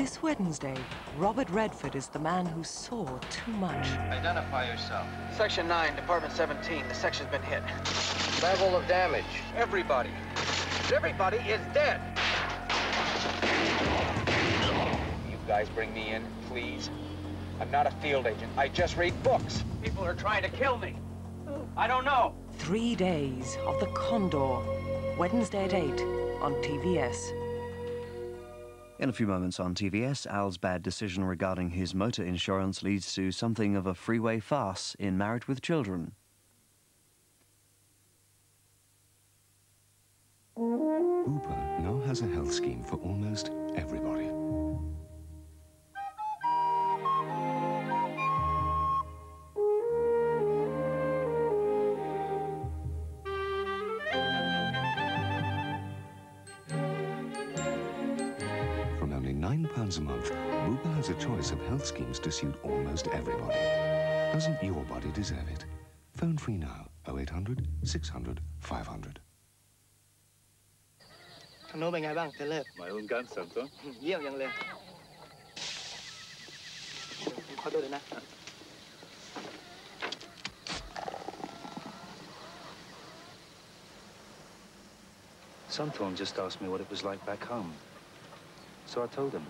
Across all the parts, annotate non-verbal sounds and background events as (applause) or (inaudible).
This Wednesday, Robert Redford is the man who saw too much. Identify yourself. Section 9, Department 17. The section's been hit. Level of damage. Everybody. Everybody is dead. You guys bring me in, please. I'm not a field agent. I just read books. People are trying to kill me. I don't know. Three days of the Condor. Wednesday at 8 on TVS. In a few moments on TVS, Al's bad decision regarding his motor insurance leads to something of a freeway farce in Married with Children. Bupa now has a health scheme for almost everybody. £2 a month, Bupa has a choice of health schemes to suit almost everybody. Doesn't your body deserve it? Phone free now, 0800 600 500. Thằng Nô bên băng. Mày (laughs) just asked me what it was like back home. So I told him.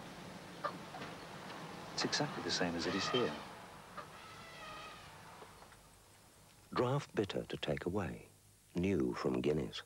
It's exactly the same as it is here. Draft bitter to take away. New from Guinness.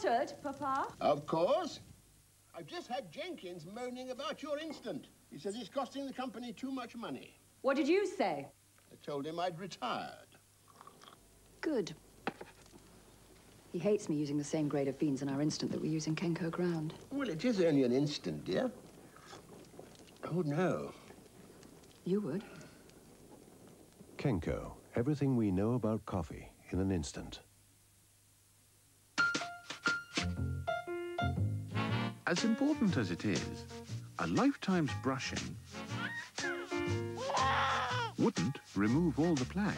Drinking filtered, Papa? Of course. I've just had Jenkins moaning about your instant. He says it's costing the company too much money. What did you say? I told him I'd retired. Good. He hates me using the same grade of beans in our instant that we use in Kenco ground. Well, it is only an instant, dear. Oh, no. You would. Kenco, everything we know about coffee in an instant. As important as it is, a lifetime's brushing wouldn't remove all the plaque.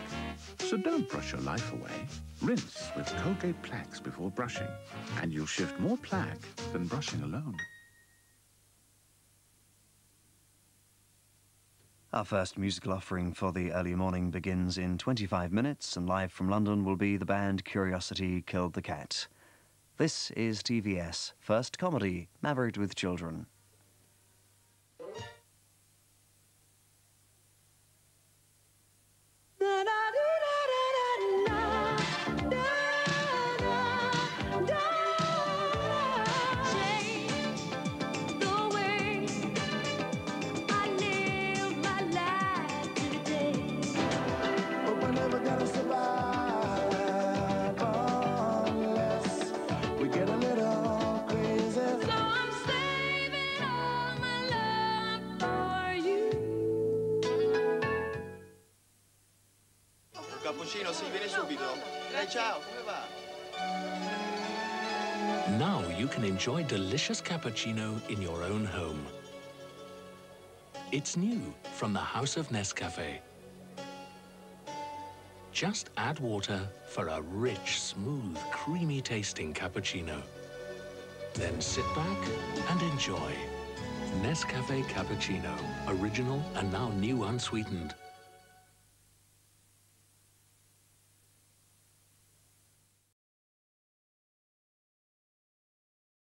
So don't brush your life away. Rinse with Colgate Plax before brushing, and you'll shift more plaque than brushing alone. Our first musical offering for the early morning begins in 25 minutes, and live from London will be the band Curiosity Killed the Cat. This is TVS, first comedy, Married with Children. Sì, viene subito. Eh, ciao, come va? Now you can enjoy delicious cappuccino in your own home. It's new from the House of Nescafe. Just add water for a rich, smooth, creamy tasting cappuccino. Then sit back and enjoy. Nescafe Cappuccino, original and now new unsweetened.